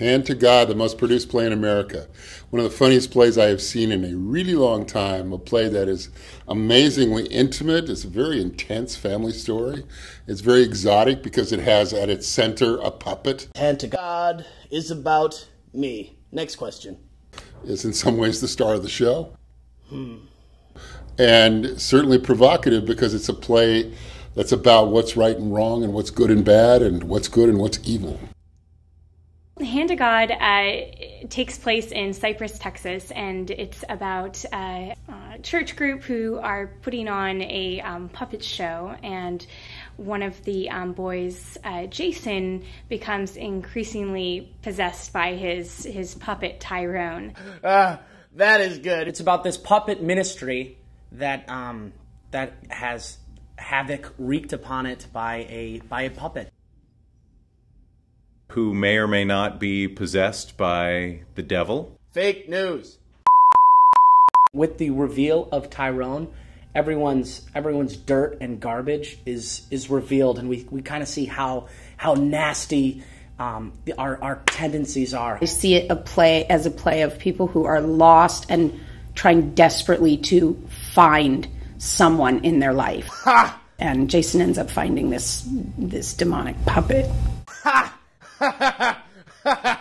Hand to God, the most produced play in America. One of the funniest plays I have seen in a really long time. A play that is amazingly intimate. It's a very intense family story. It's very exotic because it has at its center a puppet. Hand to God is about me. Next question. Is in some ways the star of the show. Hmm. And certainly provocative because it's a play that's about what's right and wrong and what's good and bad and what's good and what's evil. Hand to God uh, takes place in Cypress, Texas, and it's about a, a, church group who are putting on a um, puppet show. And one of the um, boys, uh, Jason, becomes increasingly possessed by his his puppet Tyrone. Ah, that is good. It's about this puppet ministry that um, that has havoc wreaked upon it by a by a puppet who may or may not be possessed by the devil. Fake news. With the reveal of Tyrone, everyone's everyone's dirt and garbage is is revealed, and we, we kind of see how how nasty um, our our tendencies are. I see it a play as a play of people who are lost and trying desperately to find someone in their life. Ha! And Jason ends up finding this this demonic puppet. Ha! Ha ha!